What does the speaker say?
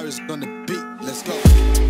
Cyrus on the beat. Let's go.